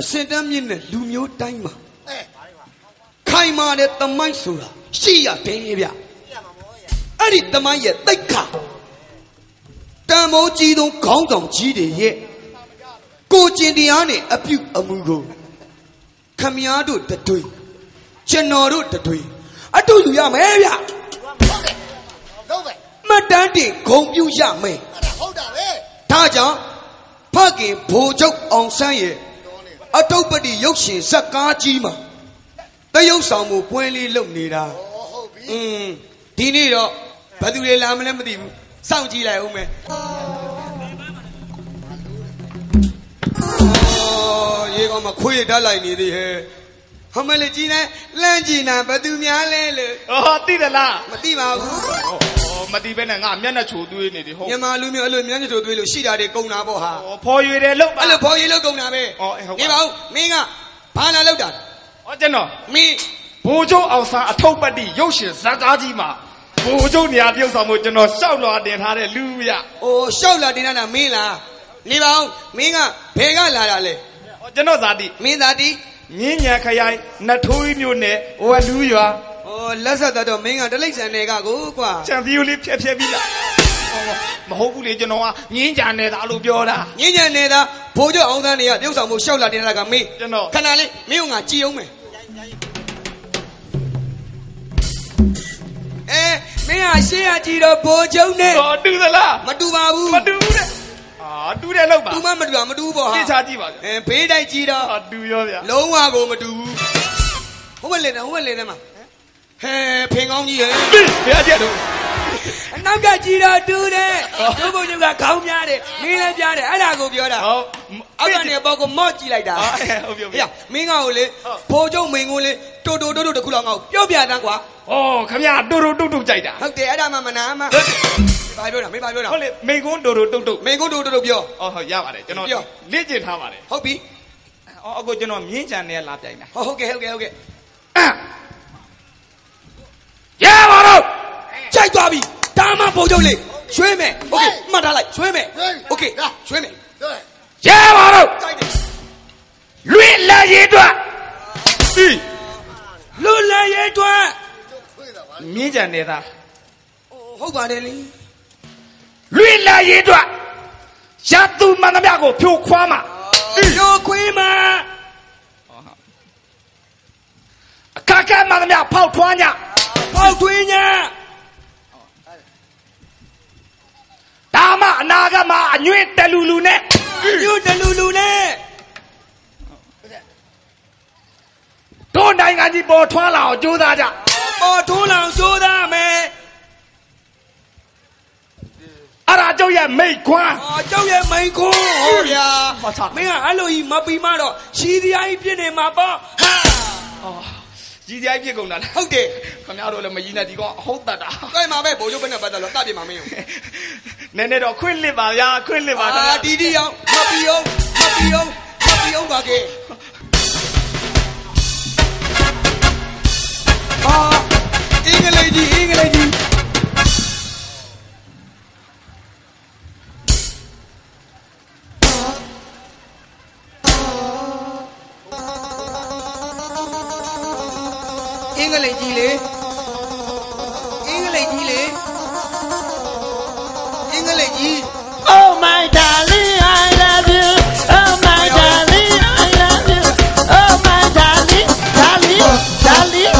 အစင်တန်းမြင့်တဲ့လူမျိုးတိုင်းမှာအဲခိုင်မာတဲ့တမိုင်းဆိုတာရှိရတယ်ဗျပြရမှာပေါ့ရအဲ့ဒီတမိုင်းရဲ့တိတ်ခါတန်မိုးကြီးသောခေါင်းဆောင်ကြီးတွေရဲ့ကိုကျင်တရားနဲ့အပြုအမူကိုခမည်းတော်တတွေကျွန်တော်တို့တတွေအတူယူရမယ်ဗျဟုတ်တယ်လုံးပဲမှတ်တမ်းတင်ဂုံပြုရမယ်အဲ့ဒါဟုတ်တာပဲဒါကြောင့်ဖခင်ဘိုလ်ချုပ်အောင်ဆန်းရဲ့ အတုပ္ပတိရုပ်ရှင်ဇက်ကားကြီးမှာတရုပ်ဆောင်မှုပွဲလေးလုပ်နေတာဩဟုတ်ပြီอืมဒီနေ့တော့ဘယ်သူတွေလာမလဲမသိဘူးစောင့်ကြည့်လိုက်ဦးမယ်အော်ရေကောင်မခွေးဓာတ်လိုက်နေသေးဟဲ့ ဟမလေးကြီးနေလန့်ကြည့်နာဘယ်သူများလဲလို့ဟောတိတယ်လားမသိပါဘူးဟောမတိပဲနဲ့ငါမျက်နှာချိုသွေးနေတယ်ဟုတ်မြန်မာလူမျိုးအဲ့လိုမျက်နှာတို့သွေးလို့ရှိတာတွေကုန်တာပေါ့ဟာဟောဖော်ရွေတယ်လို့ပါအဲ့လိုဖော်ရည်လို့ကုန်တာပဲအော်အေးဟုတ်ပါနေပါဦးမင်းကဘာလာလောက်တာဟောကျွန်တော်မင်းဘိုးချုပ်အောင်ဆန်းအထုပ်ပတ်တိရုပ်ရှင်ဇာတ်ကားကြီးမှာဘိုးချုပ်နေရာပြုတ်ဆောင်မှုကျွန်တော်ရှောက်လွှာတင်ထားတဲ့လူရဟိုရှောက်လာတင်တာမင်းလားနေပါဦးမင်းကဘယ်ကလာတာလဲဟောကျွန်တော်ဇာတိမင်းသားတီ မြင်းညာခရိုင်နတ်ထိုးကြီးမြို့နယ်ဝလူရွာဟိုလက်ဆက်သက်တော့မင်းကတလိမ့်ဆန်တွေကကိုကွာချန်ပီယံလေးဖြက်ဖြက်ပြီးလားဟောမဟုတ်ဘူးလေကျွန်တော်ကမြင်းညာနယ်သားလို့ပြောတာညဉ့်ညံနေတာဘိုးချုပ်အောင်သားတွေကပြုတ်ဆောင်မှုရှောက်လာတင်တာကမင်းကျွန်တော်ခဏလေးမင်းကငါကြည်အောင်မယ်အဲမင်းကရှေ့ကကြည်တော့ဘိုးချုပ်နဲ့ဟောတူသလားမတူပါဘူးမတူဘူးတဲ့ အာတူတယ်လို့ပါတူမမတူပါမတူဘူးပေါ့ဟာသိချာကြည့်ပါဗျာအဲဘေးတိုက်ကြည်တော့အာတူရောဗျာလုံးဝကိုမတူဘူးဟိုဘက်လေဟိုဘက်လေမှာဟဲဖင်ကောင်းကြီးဟဲ့ဘယ်အချက်တော့အနောက်ကကြည်တော့တူတယ်ဒုက္ခညုကခေါင်းပြားတယ်မင်းလည်းပြားတယ်အဲ့ဒါကိုပြောတာဟောအောက်ကနေပေါ့ကိုမော့ကြည့်လိုက်တာဟုတ်ပြီဟုတ်ပြီဟေ့မင်းကကိုလေဖိုးကျုံမင်းကိုလေတိုတိုတိုတိုတခုလောက်ငါ့ကိုပြောပြတန်းကွာဩခမရတူတူတုတ်တုတ်ကြိုက်တာဟုတ်တယ်အဲ့ဒါမှမနာမ ဘာပြောတာမင်းဘာပြောတာ ဟုတ်လေမိန်ကွန်းတူတူတုတ်တုတ် မင်းကိုတိုတိုတိုပြော ဩဟုတ်ရပါတယ်ကျွန်တော် ပြော လေ့ကျင့်ထားပါတယ် ဟုတ်ပြီ ဩအခုကျွန်တော်မြင်းချန်နဲ့လာပြိုင်တာ ဟုတ်ဟုတ်ကဲ့ဟုတ်ကဲ့ဟုတ်ကဲ့ ရပါတော့ ကြိုက်သွားပြီဒါမှဖိုးကျုံလေရွှေမယ်โอเคမှတ်ထားလိုက်ရွှေမယ်โอเคရွှေမယ် ပြောတယ် ရပါတော့ ကြိုက်တယ် လွင့်လာရေးတော့ပြီ လူလည်းရဲတွန်း ခွေးတာပါ မြင်းချန်နဲ့သား ဟုတ်ပါတယ်လေ လွင့်လာရေးတော့ရသူမှန်သမျှကိုဖြိုခွားမှာညိုခွေးမအခါခါမှန်သမျှဖောက်ထွားညပေါက်ထွေးညာဒါမှအနာဂတ်မှာအညွင့်တလူလူနဲ့ညိုတလူလူနဲ့တို့နိုင်ငံကြီးပေါ်ထွားလာအောင်ကြိုးစားကြပေါ်ထိုးလောင်ကြိုးသားမယ် အဲ့ဒါကျုပ်ရဲ့မိတ်ခွန်းအော်ကျောက်ရဲ့မိန်ခွန်းဟောဗျာဟောချမင်းကအဲ့လိုကြီးမပီမတော့ရှီဒီယာကြီးပြစ်နေမှာပေါ့ဟာကြီးကြိုက်ပြစ်ကုန်တာလားဟုတ်တယ်ခင်ဗျားတို့လည်းမကြီးနဲ့ဒီကောင်အဟုတ်တတ်တာကိုယ်မှာပဲဘိုးချုပ်ဘယ်နဲ့ပတ်သက်လို့တတ်ပြမှာမင်းကိုနည်းနည်းတော့ခွင့်လစ်ပါဗျာခွင့်လစ်ပါခင်အာဗျာဒီဒီအောင်မပီအောင်မပီအောင်မပီအောင်ပါကေအာအင်္ဂလိပ်ကြီးအင်္ဂလိပ်ကြီး အင်္ဂလိပ်ကြီးလေအင်္ဂလိပ်ကြီးလေအင်္ဂလိပ်ကြီး Oh my darling, I love you. Oh my darling, I love you. Oh my darling, darling, darling.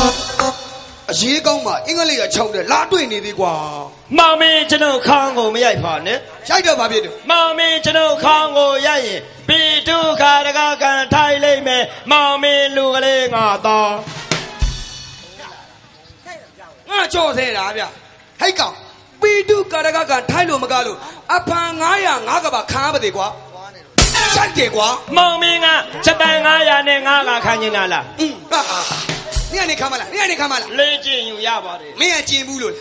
အရေးကောင်းပါအင်္ဂလိပ်ကခြောက်တယ်လာတွေ့နေသေးကွာမောင်မင်းကျွန်တော်ခေါင်းကိုမရိုက်ပါနဲ့ရိုက်တော့ဘာဖြစ်တယ်မောင်မင်းကျွန်တော်ခေါင်းကိုရိုက်ရင်ဘီတုခါတကကန်ထိုင်လိုက်မယ်မောင်မင်းလူကလေးငါတော့ငါ ကြော်သေးတာဗျဟိတ်ကောင်ပီတုကာရကကထိုက်လို့မကားလို့အဖန်900ငါးကပါခါပါသေးကွာရိုက်တယ်ကွာမောင်မင်းကစပန်900နဲ့ငါကခံနေတာလားอืมဟာဟာနင်ကနေခါမလားနင်ကနေခါမလားလေးကျင်ယူရပါတယ်မင်းကကျင်ဘူးလို့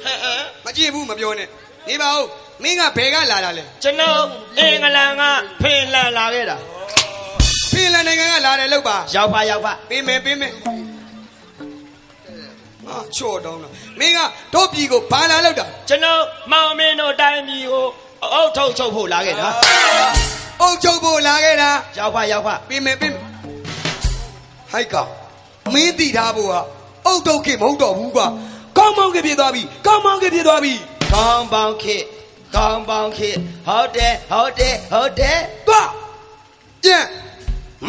မကျင်ဘူးမပြောနဲ့နေပါဦးမင်းကဘယ်ကလာတာလဲကျွန်တော်အင်္ဂလန်ကဖိလန်လာခဲ့တာဖင်လန်နိုင်ငံကလာတယ်လို့ပါရောက်ပါရောက်ပါပေးမယ်ပေးမယ်အာချော့တောင်းတာ မင်းကတို့ပြည်ကိုဘာလာလောက်တာကျွန်တော်မောင်မင်းတို့တိုင်းပြည်ကိုအုတ်ထုတ်ချုပ်ဖို့လာခဲ့တာအုတ်ချုပ်ဖို့လာခဲ့တာရောက်ပါရောက်ပါပေးမယ်ပေးမယ်ဟိုက်ကောင်မင်းတိထားဖို့ဟာအုတ်တုတ်ခေမဟုတ်တော့ဘူးကွာကောင်းမောင်းကပြည့်သွားပြီကောင်းမောင်းကပြည့်သွားပြီကောင်းပေါင်းခေကောင်းပေါင်းခေဟုတ်တယ်ဟုတ်တယ်ဟုတ်တယ်သွားပြန်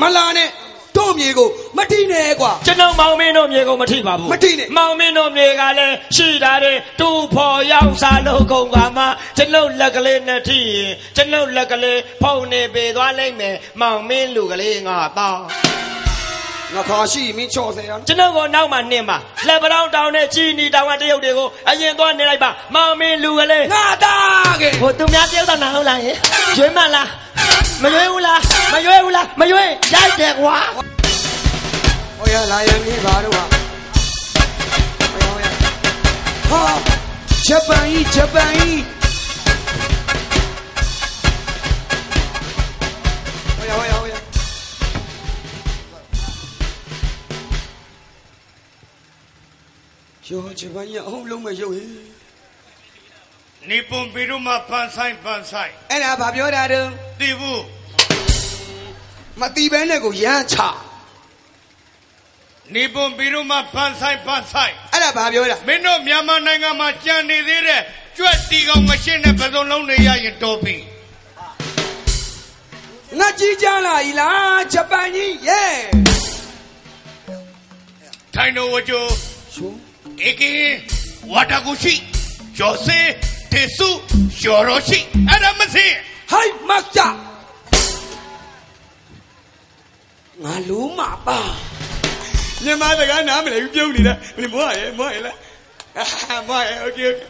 မလာနဲ့တို့မြေကို မတိနဲ့ကွာကျွန်တော်မောင်မင်းတို့မြေကိုမထိပါဘူးမထိနဲ့မောင်မင်းတို့မြေကလည်းရှိတာတဲ့တူဖော်ရောက်စားလို့ကုန်ပါမှာကျွန်ုပ်လက်ကလေးနဲ့ထိရင်ကျွန်ုပ်လက်ကလေးဖုန်နေပေသွားလိမ့်မယ်မောင်မင်းလူကလေးငါတော့ငါခါရှိမင်းချော်စရာကျွန်တော်ကနောက်မှနှင်းပါလက်ပတောင်းတောင်းနဲ့ချီနီတောင်းကတရုတ်တွေကိုအရင်သွားနေလိုက်ပါမောင်မင်းလူကလေးငါသားကဲဟိုသူများတယောက်တော့နာဟုတ်လားယင်ရွေးမလားမရွေးဘူးလားမရွေးဘူးလားမရွေးရိုက်တယ်ကွာ ဟောရလာရမင်းပါတော့ဟာဟောရဟာဂျပန်ကြီးဂျပန်ကြီးဟောရဟောရဟောရယောဂျပန်ကြီးအုံးလုံးမရုပ်ဟေးနေပွန်ပေတို့မှပန်းဆိုင်ပန်းဆိုင်အဲ့ဒါဘာပြောတာတုံးတိဘူးမတီးပဲနဲ့ကိုရမ်းချ နေပွန်ပေတို့မှပန်းဆိုင်ပန်းဆိုင်အဲ့ဒါဘာပြောတာမင်းတို့မြန်မာနိုင်ငံမှာကြံနေသေးတဲ့ကြွက်တီကောင်မရှင်းတဲ့ပစုံလုံးတွေရရင်တော်ပြီငါကြီးကြလာဤလားဂျပန်ကြီးယေထိုင်တော်ဝကြိုရှုံးအေကင်းဝါတာကူရှိကျော်စေတေဆုကျော်ရောရှိအဲ့ဒါမစင်းဟိုက်မတ်ကြငါလုံးမပါ မြန်မာစကားနားမလဲဘူးပြုံးနေတာဘယ်မွားရဲမွားရဲလားအာမွားရဲโอเคโอเค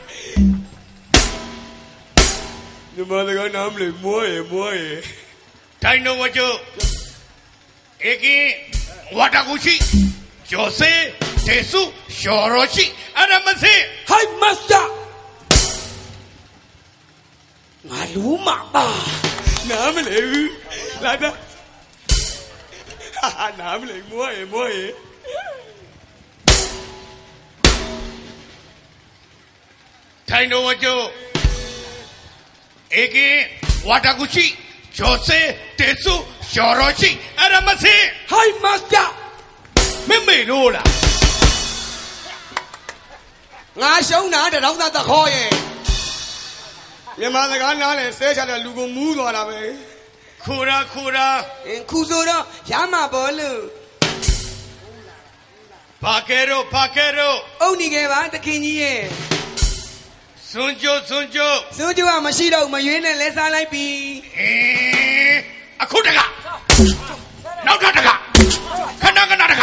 မြန်မာစကားနားမလဲမွားရဲမွားရဲ ထိုင်တော်ဝကြိုအေကင်းဝါတာကူရှိကျော်စေတေဆုကျော်ရောရှိအဲ့ဒါမစင်း ဟိုက်မတ်ကြငါလုံးမပါနားမလဲဘူးလာတာဟာနားမလဲမွားရဲမွား ရဲထိုင်တော်ဝကြိုအေကင်းဝါတာကူရှိကျော်စေတေဆုကျော်ရောရှိအဲ့ဒါမစင်းဟိုက်မတ်ကြမမေလို့လားငါရှုံးတာတရောင်းသားတခေါ်ရဲ့မြန်မာစကားနားလဲဆဲချတဲ့လူကိုမူးသွားတာပဲခိုရာခိုရာအင်းခုဆိုတော့ရမှာပေါ်လို့ဘာကဲတော့ဘာကဲတော့အုတ်နေခဲ့ပါတခင်ကြီးရဲ့ စွန်ကြိုစွန်ကြိုစိုးကျိုးကမရှိတော့ဘူးမရွေးနဲ့လဲစားလိုက်ပြီအေးအခုတကနောက်တော့တကခဏခဏတက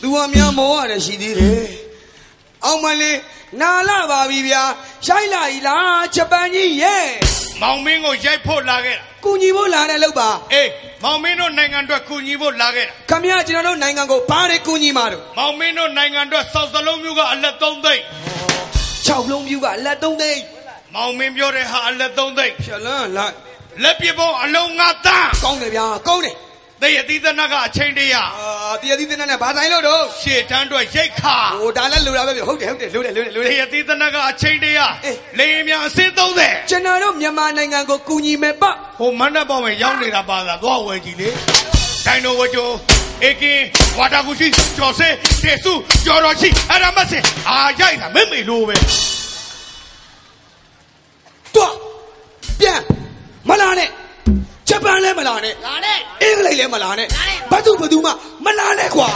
သူကများမောရတယ်ရှိသေးတယ်အောင်မလေးနာလာပါပြီဗျာရှိုက်လာ E လားဂျပန်ကြီးရဲ့မောင်မင်းကိုရိုက်ဖို့လာခဲ့တာ ကူညီဖို့လာတယ်လို့ပါအေးမောင်မင်းတို့နိုင်ငံအတွက်ကူညီဖို့လာခဲ့တာခမရကျွန်တော်တို့နိုင်ငံကိုဘာတွေကူညီမှာတော့မောင်မင်းတို့နိုင်ငံအတွက်စောက်စလုံးမျိုးကအလက်3သိန်း6လုံးပြူကလက်သုံးသိန်းမောင်မင်းပြောတဲ့ဟာအလက်3သိန်းဖြလန်းလိုက်လက်ပြပုံအလုံး9တန်းကောင်းတယ်ဗျာကောင်းတယ် သေရတိသနကအချိန်တရအာတရားသီးတဲ့နဲ့ဘာဆိုင်လို့တော့ရှေ့တန်းအတွက်ရိတ်ခါဟိုဒါလည်းလူတာပဲဗျဟုတ်တယ်ဟုတ်တယ်လူတယ်လူတယ်လူတသေယ်ရတိသနကအချိန်တရအေးလေရင်မြန်အစင်း30ကျွန်တော်တို့မြန်မာနိုင်ငံကိုကူညီမယ်ပဟိုမန္တပေါင်းဝင်ရောက်နေတာပါလားသွားဝယ်ကြည့်လေဒိုင်နိုဝဂျိုအေကင်းဝါတာကူရှိကျော်စေတေဆုကျော်တော်ရှိအဲ့ဒါမစင်အာရိုက်တာမမေလို့ပဲ လည်းမလာနဲ့လာနဲ့အင်္ဂလိပ်လည်းမလာနဲ့လာနဲ့ဘာသူဘာသူမှမလာနဲ့ကွာ